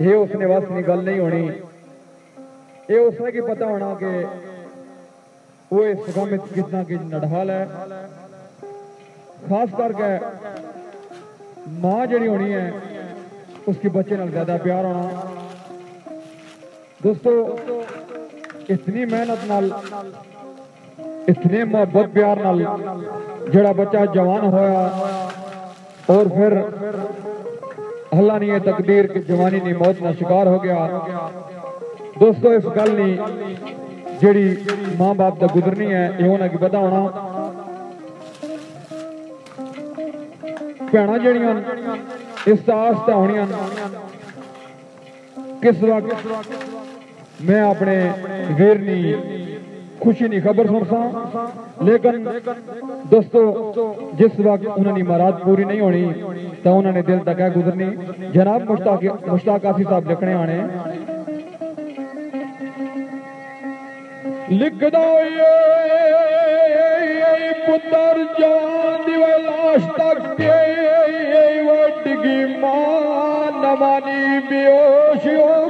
یہ اس نے بس کی گل نہیں ہونی۔ یہ اس نے کی پتا ہونا کہ وہ اس غم کتنا کی نڈھال ہے۔ خاص کر کے ماں جڑی ہونی ہے، اس کے بچے نال زیادہ پیار ہونا۔ دوستو، اتنی محنت نال اتنے محبت پیار نال جڑا بچہ جوان ہویا، اور پھر ਹੱਲਾ ਨਹੀਂ ਇਹ ਤਕਦੀਰ ਕਿ ਜਵਾਨੀ ਦੀ ਮੌਤ ਦਾ ਸ਼ਿਕਾਰ ਹੋ ਗਿਆ। ਦੋਸਤੋ, ਇਸ ਗੱਲ ਨੇ ਜਿਹੜੀ ਮਾਂ-ਬਾਪ ਦਾ ਗੁਜ਼ਰਨੀ ਹੈ, ਇਹ ਉਹਨਾਂ ਕੀ ਪਤਾ ਹੋਣਾ ਭੈਣਾਂ ਜਿਹੜੀਆਂ ਇਸ ਦਾ ਆਸਤਾ ਹੋਣੀਆਂ, ਕਿਸ ਵਕਤ ਮੈਂ ਆਪਣੇ ਵੀਰ ਦੀ خوشی نہیں خبر سنسا لیکن دوستو جس وقت انہوں نے مراد پوری نہیں ہونی تو انہوں نے دل تک ہے گزرنی جناب مشتاق آسی صاحب لکھنے آنے لکھ دا یہ پتر جان دیوے لاش تک دیئے وٹگی ماں نمانی بیوشیوں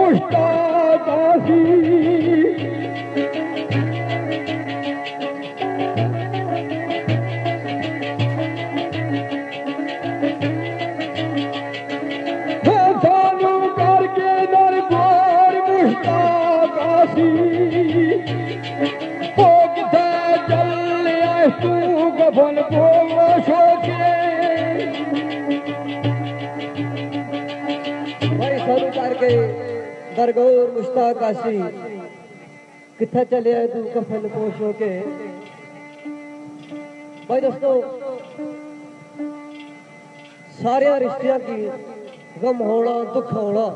مشتاق آزیز ਦਰਗੋਰ ਮੁਸ਼ਤਾਕ ਆਸੀ ਕਿੱਥੇ ਚਲਿਆ ਤੂੰ ਕਫਨ ਪੋਸ਼ ਹੋ ਕੇ ਭਾਈ ਦੋਸਤੋ ਸਾਰਿਆਂ ਰਿਸ਼ਤਿਆਂ ਕੀ ਗਮ ਹੋਣਾ ਦੁੱਖ ਹੋਣਾ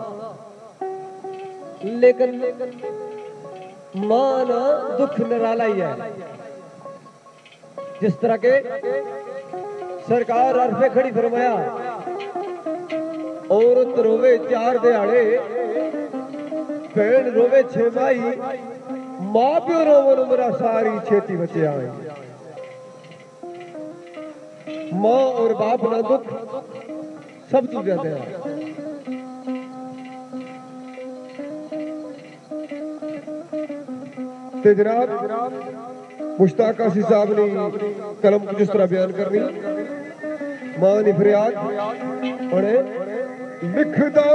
ਲੇਕਿਨ ਮਾਂ ਨਾ ਦੁੱਖ ਨਿਰਾਲਾ ਹੀ ਹੈ ਜਿਸ ਤਰ੍ਹਾਂ ਕੇ ਸਰਕਾਰ ਅਰਫੇ ਖੜੀ ਫਰਮਾਇਆ ਔਰਤ ਰੋਵੇ ਚਾਰ بھین روے چھے مائی ماں پیو روون عمرہ ساری چھیتی بچے آئیں ماں اور باپ نہ دکھ سب تو زیادہ ہے تے مشتاق آسی صاحب نے کلم کو جس طرح بیان کرنی ماں نے فریاد پڑھے لکھ دو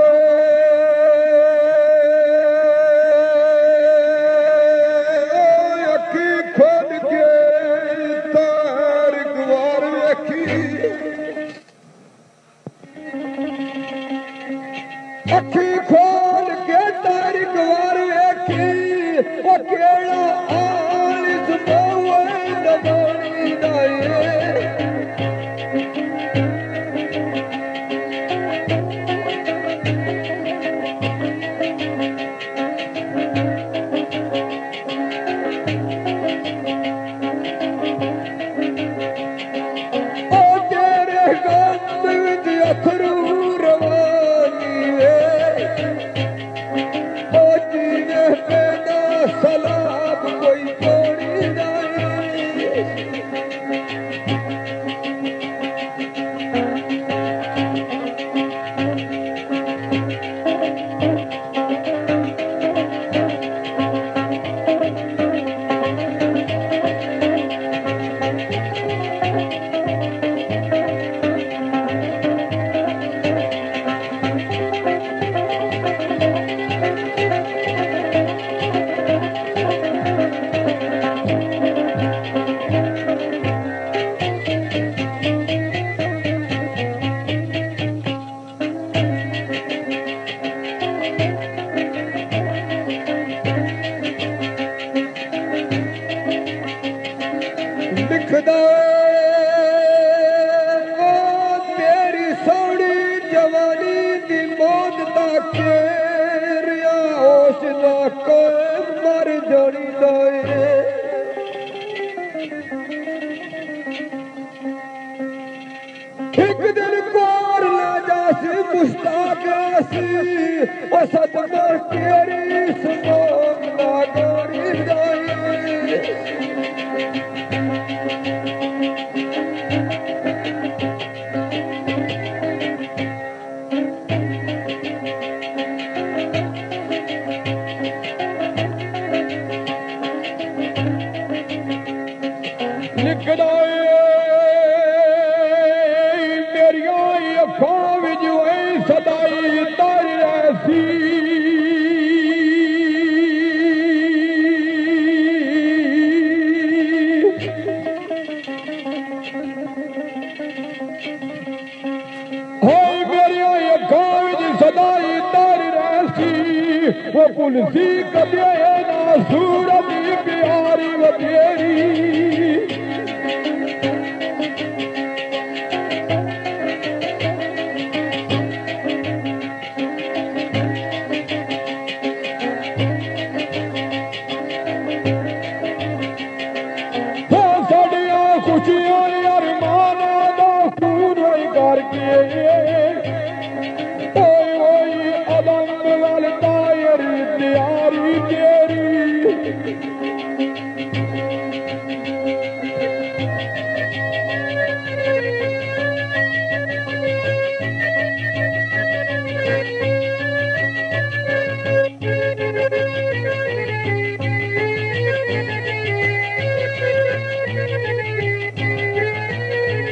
Good night.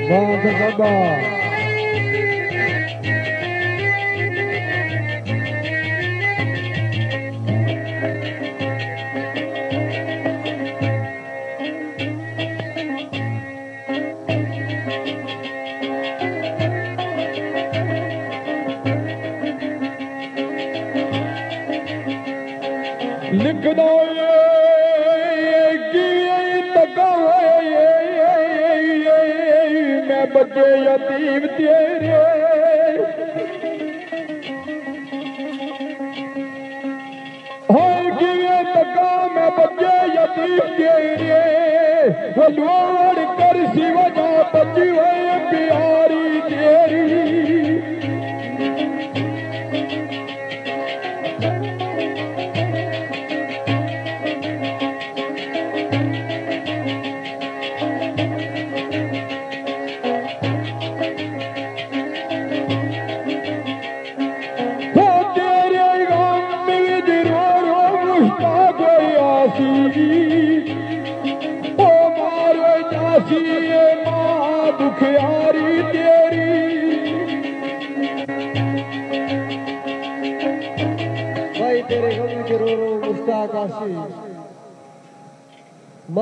Bom, pessoal. بچي اتي ويري هر ڪوي تڪ ۾ بچي يتي تيري ڀڳوان شو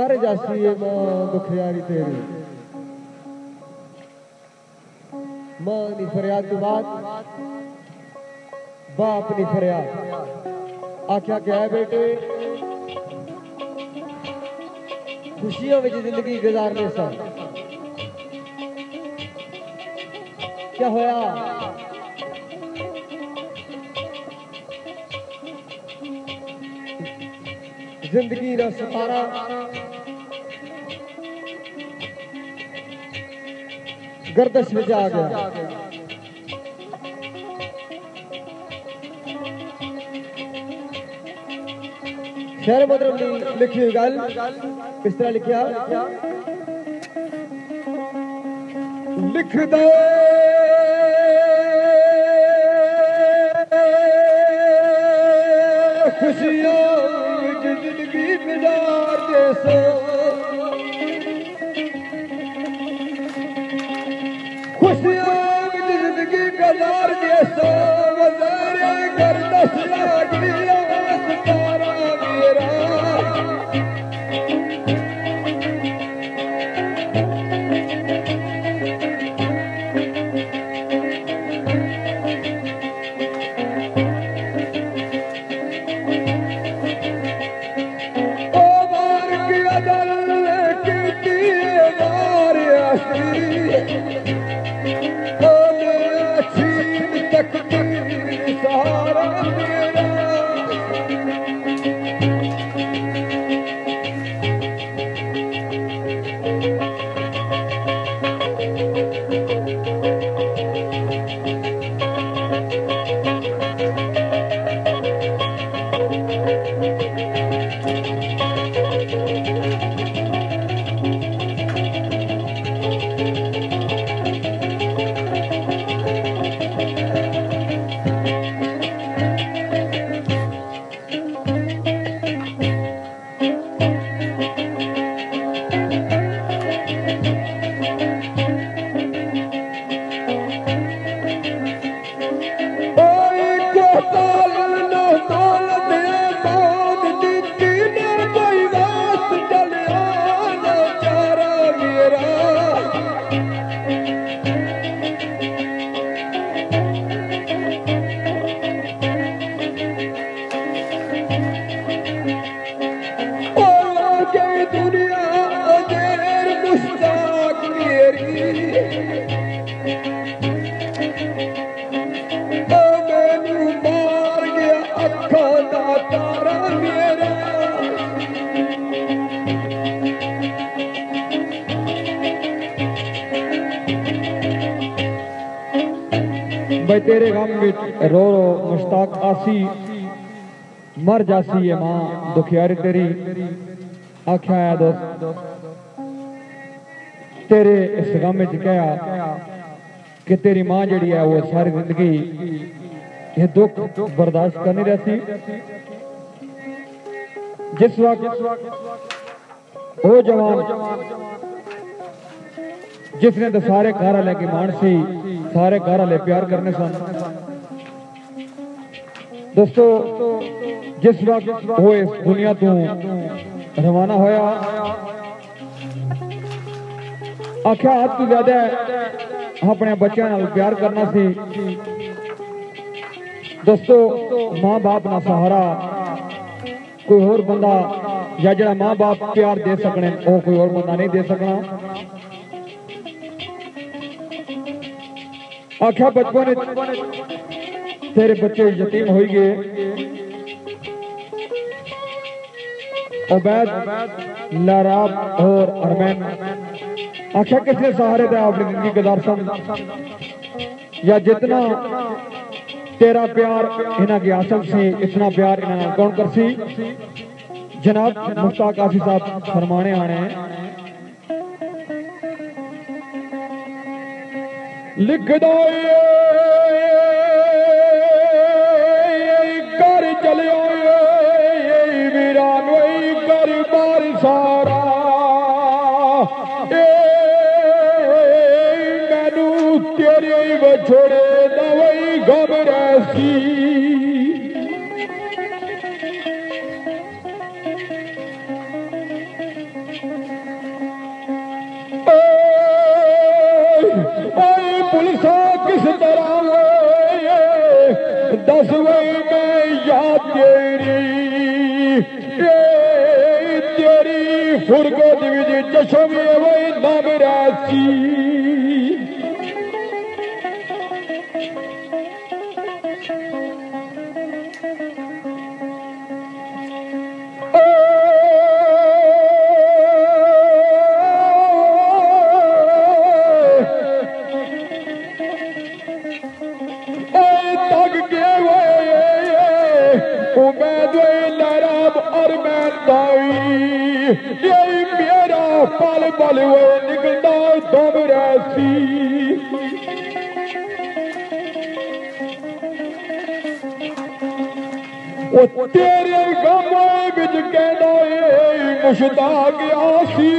ਮਾਰੇ ਜਾਸੀ ਮਾਂ ਦੁਖਿਆਰੀ ਤੇਰੀ। ਮਾਂ ਦੀ ਫਰਿਆਦ ਤੋਂ ਬਾਅਦ ਬਾਪ ਦੀ ਫਰਿਆਦ ਆਖਿਆ ਗਿਆ ਬੇਟੇ, ਖੁਸ਼ੀਆਂ ਵਿੱਚ ਜ਼ਿੰਦਗੀ گزارਨੇ ਸਾਂ। ਕੀ ਹੋਇਆ? ਜ਼ਿੰਦਗੀ ਦਾ ਸਤਾਰਾ گردش میں آ گیا۔ شہر مدرم لکھی ہوئی گل۔ کس طرح لکھا لکھ دو بھائی تیرے غم وچ رو رو، مشتاق آسی، مر جاسی ہے ماں، دکھیاری تیری آکھیا ہے دوست۔ تیرے اس غم وچ کہا کہ تیری ماں جڑی ہے وہ ساری زندگی یہ دکھ برداشت کرنی رہتی جس وقت وہ جوان، جس نے تو سارے گھر والے کی مان سی سارے گھر والے پیار کرنے سن۔ دوستو، جس وقت وہ اس دنیا تو روانہ ہویا، آخیا حد تو زیادہ اپنے بچوں پیار کرنا سی۔ دوستو، ماں باپ نہ سہارا، کوئی اور بندہ یا جڑا ماں باپ پیار دے سکنے وہ کوئی اور بندہ نہیں دے سکنا۔ آخیا بچپن تیرے بچے یتیم ہوئی گئے۔ عبید، لاراب اور ارمین۔ آخیا کس نے سہارے دے اپنی زندگی گزار سن؟ یا جتنا تیرا پیار انہاں کی حاصل سی، اتنا پیار انہاں کون کر سی جناب مفتاق آسی صاحب فرمانے آنے ہیں۔ لکھ پولیسا کس طرح دس وی میں یاد تیری تیری فرگت وچ چشم وی نام اے مشتاق آسی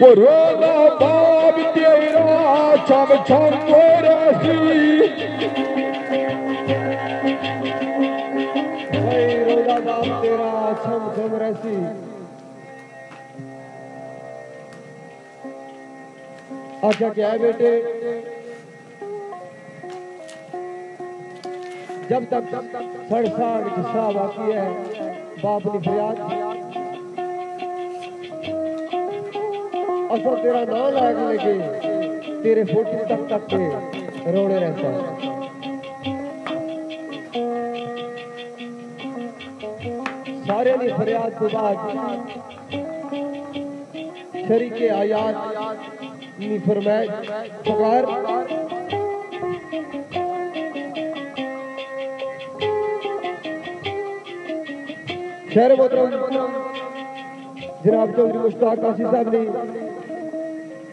وہ روزہ باب تیرا چم چم تو ریسی تیرا چھم چھم رسی۔ اچھا کیا ہے بیٹے؟ جب تک سڑ ساگ جسا باقی ہے، باپ کی فریاد اصل تیرا نام لائق لگے۔ تیرے فوٹو تک تک کے روڑے رہتا۔ ہے سارے نے فریاد تو بعد شریک آیات نی فرمائے پکار۔ شہر محترم، جناب چودھری مشتاق قاسی صاحب نے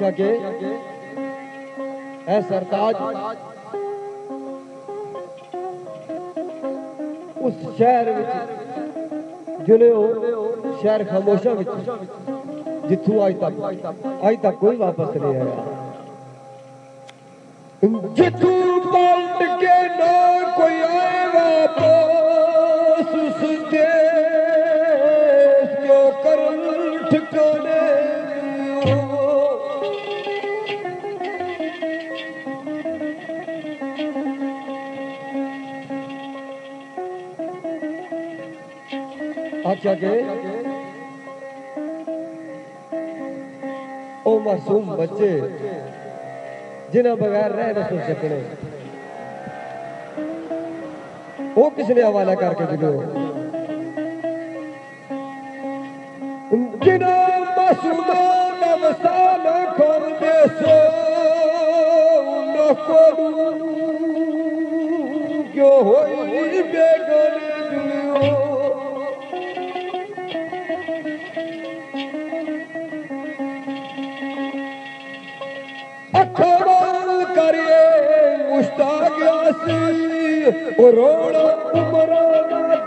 کیا اے سرتاج، اس شہر وچ جنے ہو، شہر خاموشا وچ، جتھوں اج تک اج تک کوئی واپس نہیں آیا۔ جتھوں پلٹ کے نہ کوئی آخیا کہ او معصوم بچے، جنہ بغیر رہ نہ سن سکنے۔ وہ کس نے حوالہ کر کے گزرے اکھوڑوں کریے مشتاق آسی روڑوں عمرہ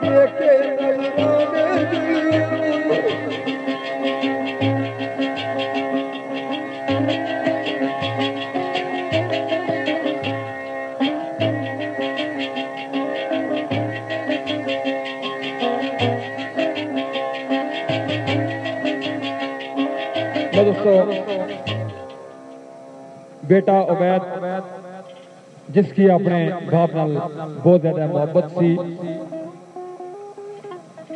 دیکھے بیٹا عبید، جس کی اپنے باپ نال بہت زیادہ محبت سی۔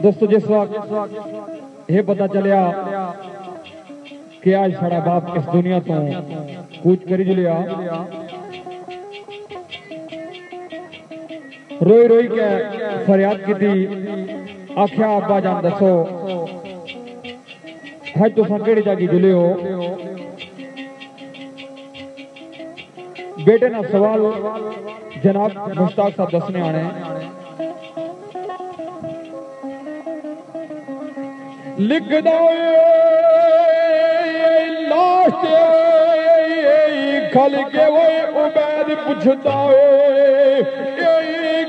دوستو، جس وقت یہ پتا چلیا کہ آج سارا باپ اس دنیا تو کوچ کری جلیا۔ روئی روئی کے فریاد کی تھی آخیا ابا جان دسو حج تو سن جاگی جلے ہو؟ بیٹے نا سوال جناب مشتاق صاحب دسنے آنے لکھ دو لاسٹ کھل کے وہ عبید پوچھتا ہے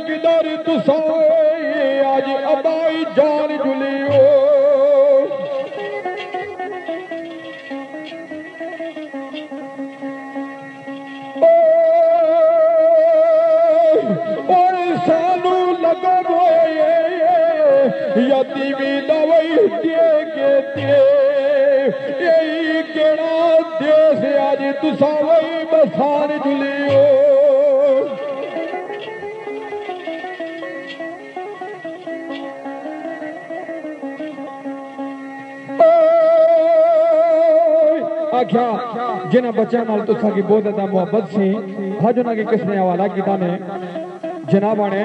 کدھر تساں تسا وہی بسان جلیو جنہ بچوں نال تسا کی بہت زیادہ محبت سی حج انہاں کی کس نے حوالہ کیتا نے۔ جناب آنے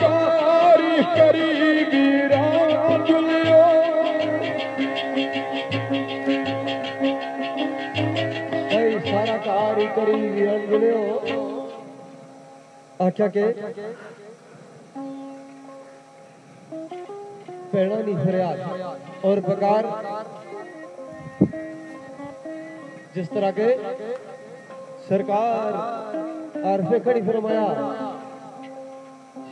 تاری آخیا پیڑا نہیں فریاد اور بکار جس طرح کے سرکار عرفے کھڑی فرمایا۔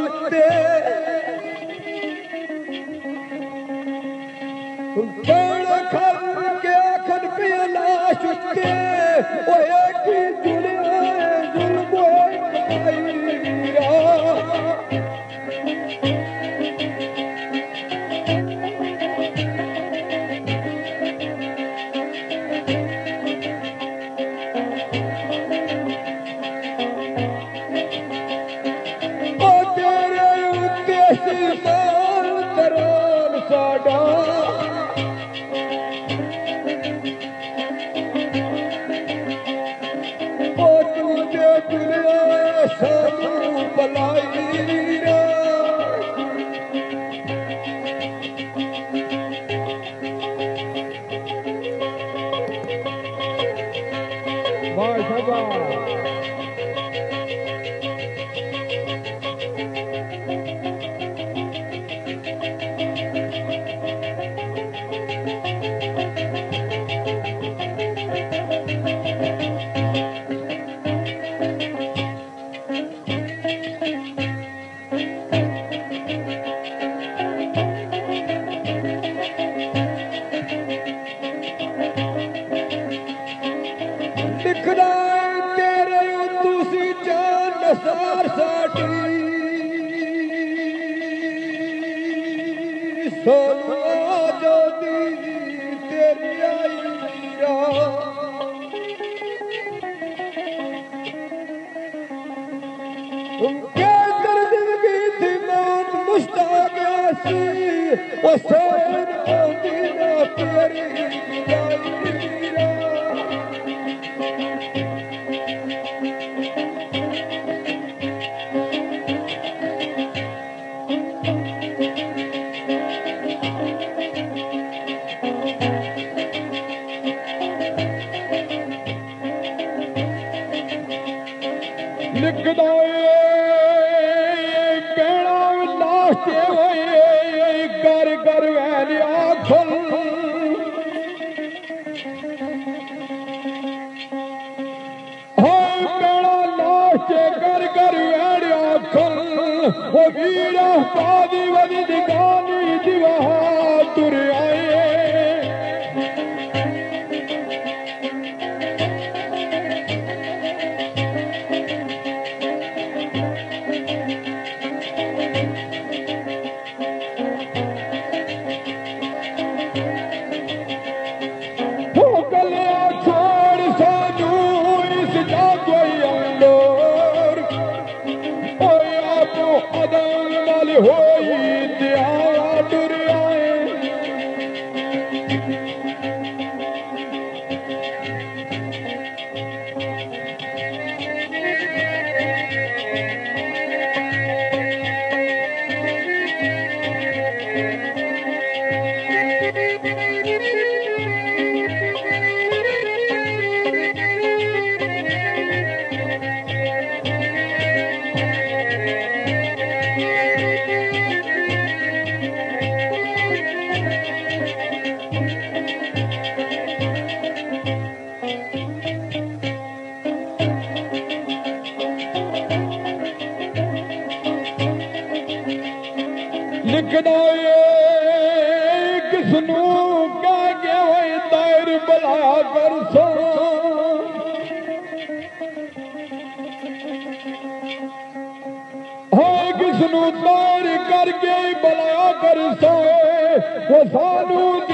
لاش Lord. کر کے بلایا کر سو وہ سانو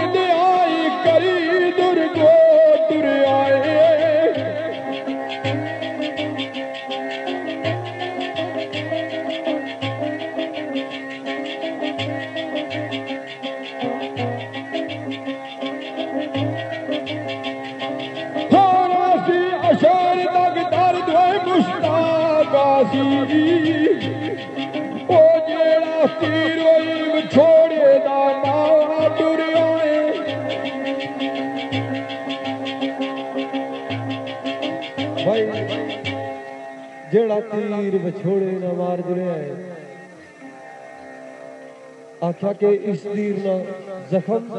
دل وچھوڑے نہ مار جڑیا ہے آخیا کہ اس دیر نہ زخم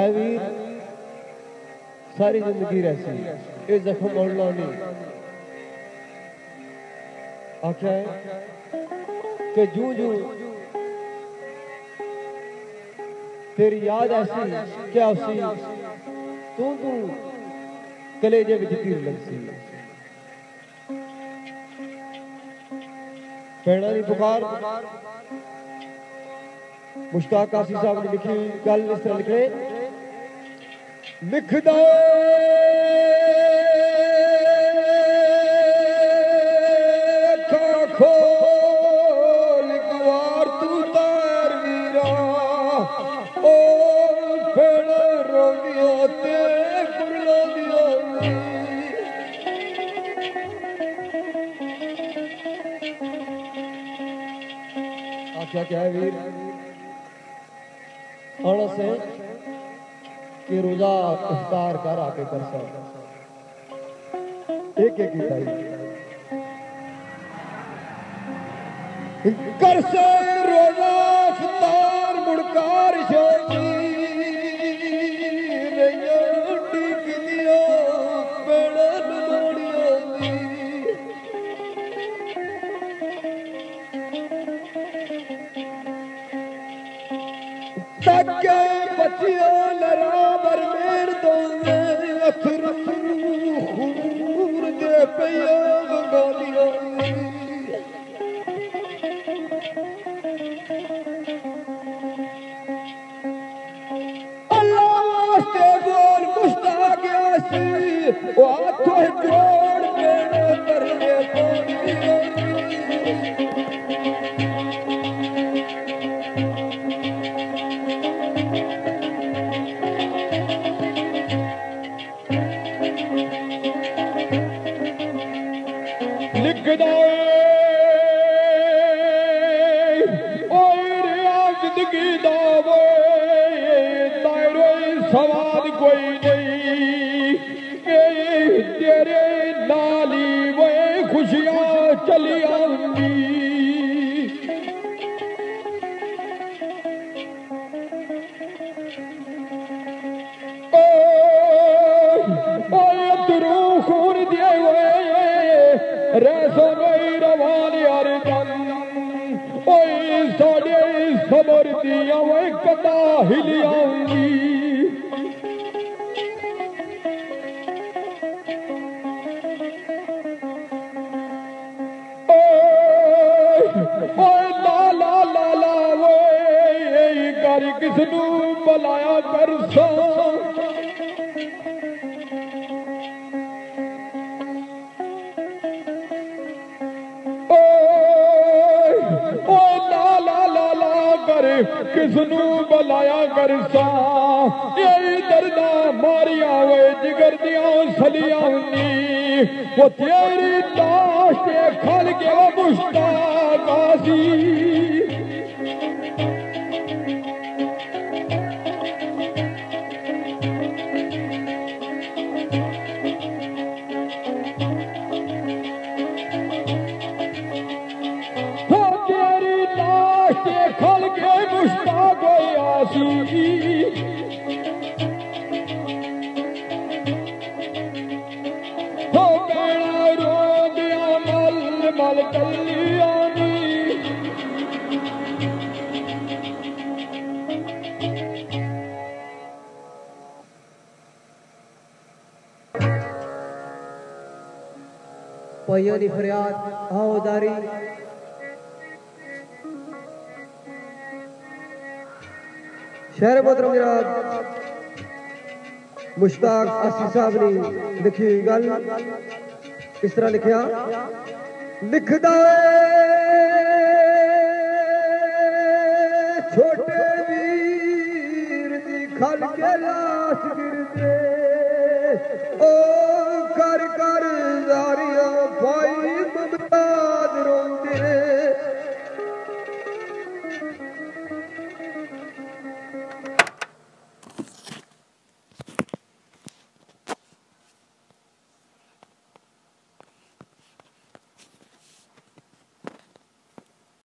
ایویر ساری زندگی رہسی۔ اے زخم اڑنا نہیں آخیا ہے کہ جو جو تیری یاد ایسی کیا اسی تو تو کلیجے وچ تیر لگسی۔ چھیڑے دی پکار مشتاق آسی صاحب نے لکھی گل اس طرح لکھے لکھ دو کے روزہ افطار کر آ کے کر سکتا ایک ایک ہی کر سے روزہ افطار مڑکار شو۔ یار کس نو بلایا کر سو کس نو بلایا کر سا۔ یہی دردا ماریا ہوئے جگر دیا سلیاں وہ تیری تاش کھل کے مشتاق آسی۔ اور یہ فریاد. آؤ داری. شہر محترم جناب مشتاق اسی صاحب نے لکھی گل. اس طرح لکھیا. لکھدا چھوٹے ویر دی کھل کے لاش گردے او